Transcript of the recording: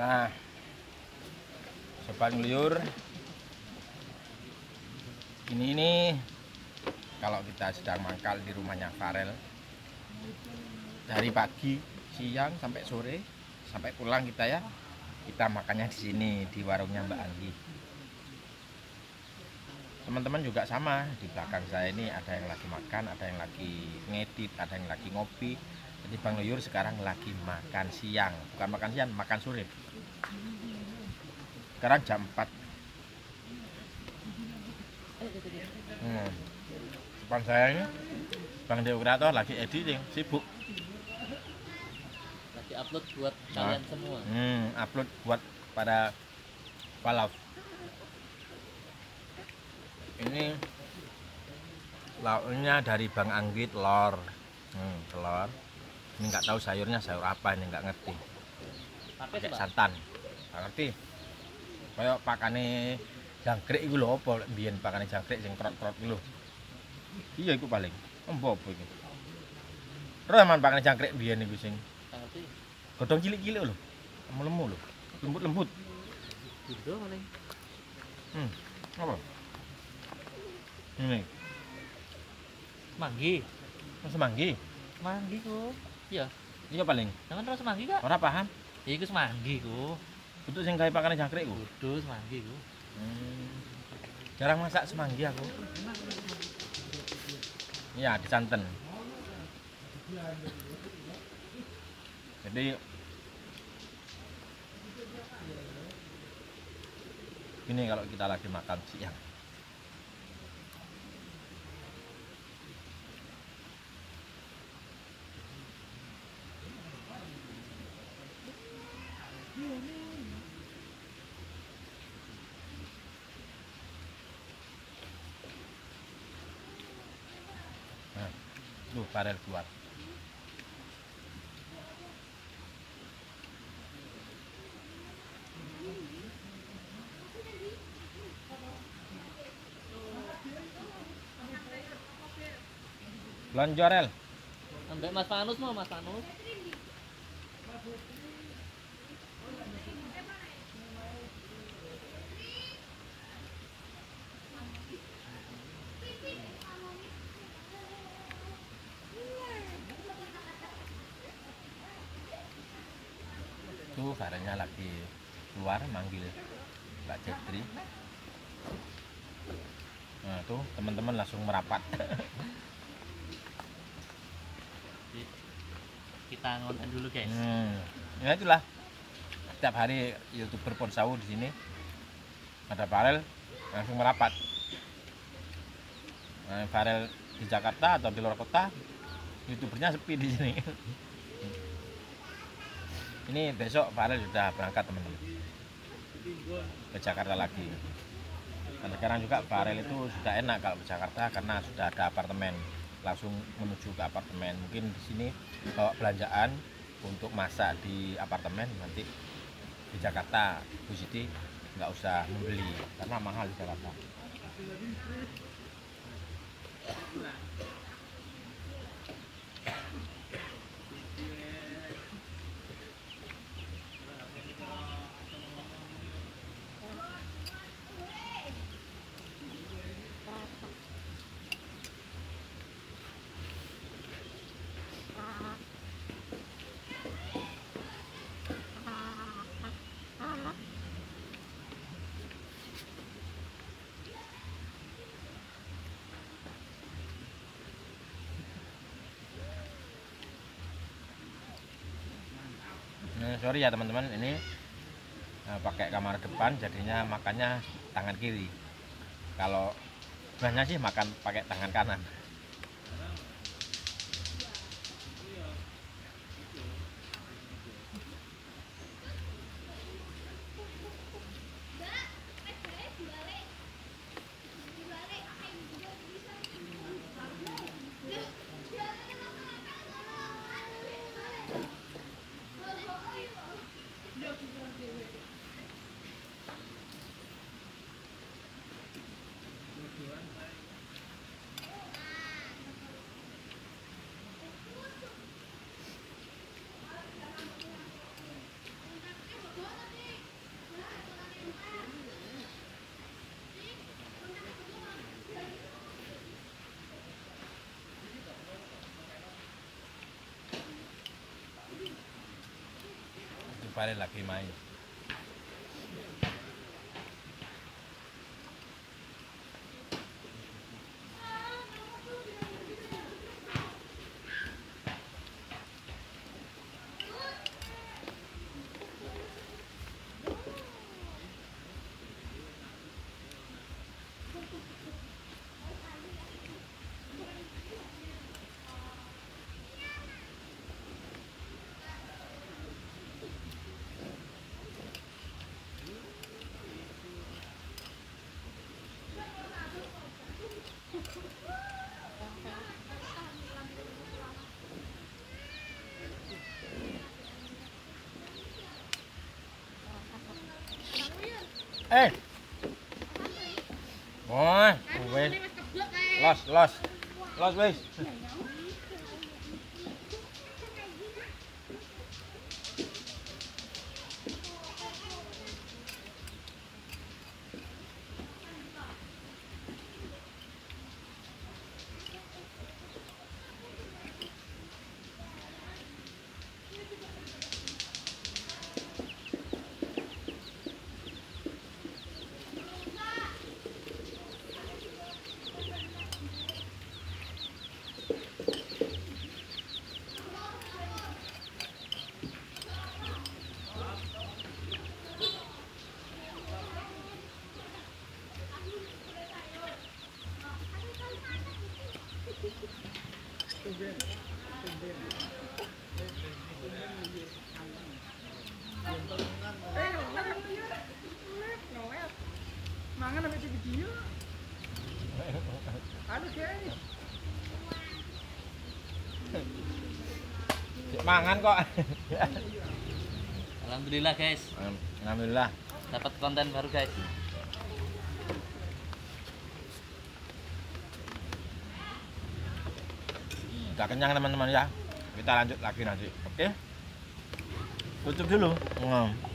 Nah, sobat liur ini ini kalau kita sedang mangkal di rumahnya Farel dari pagi, siang sampai sore sampai pulang kita ya kita makannya di sini di warungnya Mbak Anggi. Teman-teman juga sama di belakang saya ini ada yang lagi makan, ada yang lagi ngedit, ada yang lagi ngopi. Jadi Bang Luyur sekarang lagi makan siang, bukan makan siang, makan sore. Sekarang jam 4 Hmm. Depan saya ini Bang Deokrator lagi editing, sibuk. Lagi upload buat kalian semua. Hmm, upload buat pada Palaf. Ini lauknya dari Bang Anggi telur. Hmm, telur. Ini nggak tahu sayurnya sayur apa ini nggak ngerti. Pakai Pakai Pak. santan. Nggak ngerti. Kayak pakane jangkrik iku lho apa biyen pakane jangkrik sing krot-krot iku lho. Iya iku paling. Empo apa iki? Roh man pakane jangkrik biyen iku sing Nggak ngerti. godhong cilik-cilik lho. Lemu-lemu lho. Lembut-lembut. Bido paling. Hmm. Apa? Ini, Manggi. Mas semanggi. Manggi ku. Iya. Iya paling. Jangan terus semanggi kak. Ora paham. Iya ku semanggi ku. Untuk sing gawe pakane jangkrik ku. Kudu semanggi ku. Hmm. Jarang masak semanggi aku. Iya, di santen. Jadi ini kalau kita lagi makan siang. Tuh Farel keluar. Lonjorel. Ambek Mas Panus mau Mas Panus. Farelnya lagi keluar manggil Mbak Jetri. Nah, tuh teman-teman langsung merapat. Kita ngonten dulu guys. Hmm, ya itulah. Setiap hari youtuber Ponsau di sini ada Farel langsung merapat. Nah, Farel di Jakarta atau di luar kota, youtubernya sepi di sini. Ini besok Farel sudah berangkat teman-teman ke Jakarta lagi. Dan sekarang juga Farel itu sudah enak kalau ke Jakarta karena sudah ada apartemen langsung menuju ke apartemen. Mungkin di sini bawa belanjaan untuk masak di apartemen nanti di Jakarta Bu Siti nggak usah membeli karena mahal di Jakarta. Nah, sorry ya teman-teman ini eh, pakai kamar depan jadinya makannya tangan kiri. Kalau banyak sih makan pakai tangan kanan. Farel lagi main. Eh. Woi, kowe. Los, los. Los wis. Mangan sampai video. Aduh guys. Mangan kok. Alhamdulillah guys, Alhamdulillah. dapat konten baru guys. Udah kenyang teman-teman ya. Kita lanjut lagi nanti. Oke. Tutup dulu. Hmm.